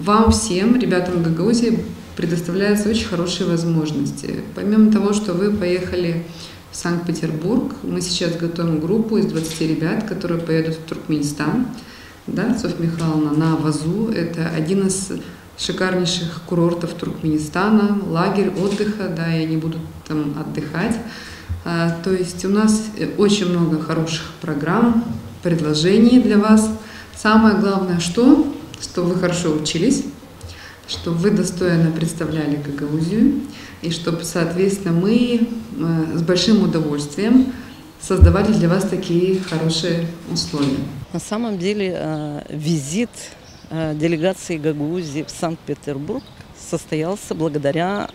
Вам всем, ребятам Гагаузии, предоставляются очень хорошие возможности. Помимо того, что вы поехали в Санкт-Петербург, мы сейчас готовим группу из 20 ребят, которые поедут в Туркменистан. Да, Софья Михайловна, на Вазу. Это один из шикарнейших курортов Туркменистана, лагерь отдыха, да, и они будут там отдыхать. А, то есть у нас очень много хороших программ, предложений для вас. Самое главное, что чтобы вы хорошо учились, чтобы вы достойно представляли Гагаузию, и чтобы, соответственно, мы э, с большим удовольствием создавали для вас такие хорошие условия. На самом деле э, визит э, делегации Гагаузии в Санкт-Петербург состоялся благодаря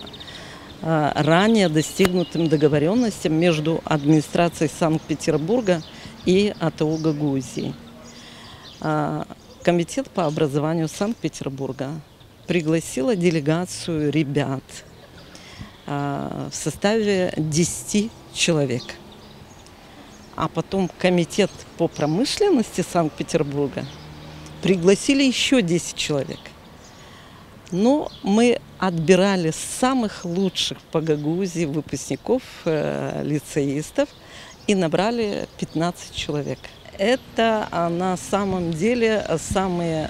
ранее достигнутым договоренностям между администрацией Санкт-Петербурга и АТО Гагаузии. Комитет по образованию Санкт-Петербурга пригласила делегацию ребят в составе 10 человек. А потом комитет по промышленности Санкт-Петербурга пригласили еще 10 человек. Но мы отбирали самых лучших по Гагаузии выпускников, э, лицеистов и набрали 15 человек. Это а, на самом деле самые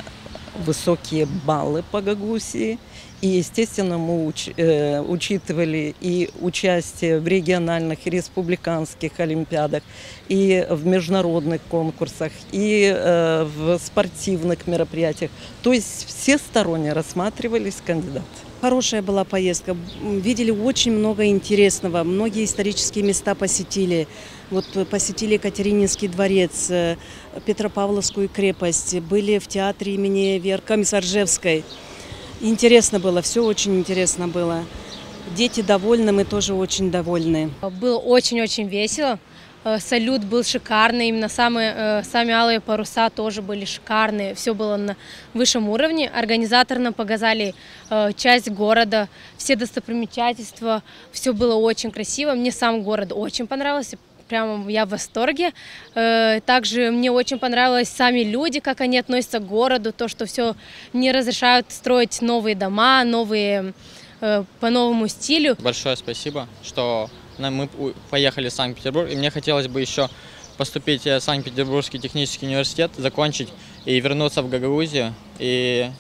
высокие баллы по Гагусии. И, естественно, мы уч, э, учитывали и участие в региональных и республиканских олимпиадах, и в международных конкурсах, и э, в спортивных мероприятиях. То есть всесторонне рассматривались кандидаты. Хорошая была поездка. Видели очень много интересного. Многие исторические места посетили. Вот посетили Екатерининский дворец, э, Петропавловскую крепость. Были в театре имени Вер Комиссаржевской. Интересно было, все очень интересно было. Дети довольны, мы тоже очень довольны. Было очень-очень весело. Э, салют был шикарный, именно самые, э, сами алые паруса тоже были шикарные, все было на высшем уровне. Организаторы нам показали э, часть города, все достопримечательства, все было очень красиво. Мне сам город очень понравился, прямо я в восторге. Также мне очень понравились сами люди, как они относятся к городу, то, что все не разрешают строить новые дома, новые по новому стилю. Большое спасибо, что мы поехали в Санкт-Петербург, и мне хотелось бы еще поступить в Санкт-Петербургский технический университет, закончить и вернуться в Гагаузию и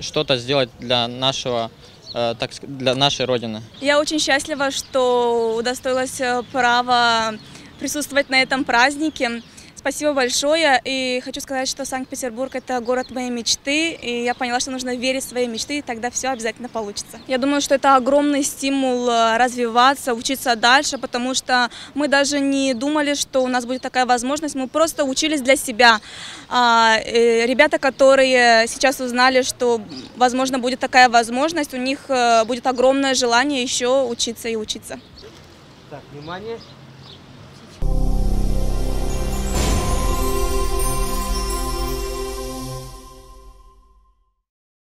что-то сделать для нашего э, так, для нашей Родины. Я очень счастлива, что удостоилась э, права присутствовать на этом празднике. Спасибо большое. И хочу сказать, что Санкт-Петербург – это город моей мечты. И я поняла, что нужно верить в свои мечты, и тогда все обязательно получится. Я думаю, что это огромный стимул э, развиваться, учиться дальше, потому что мы даже не думали, что у нас будет такая возможность. Мы просто учились для себя. А, э, ребята, которые сейчас узнали, что, возможно, будет такая возможность, у них э, будет огромное желание еще учиться и учиться. Так, внимание.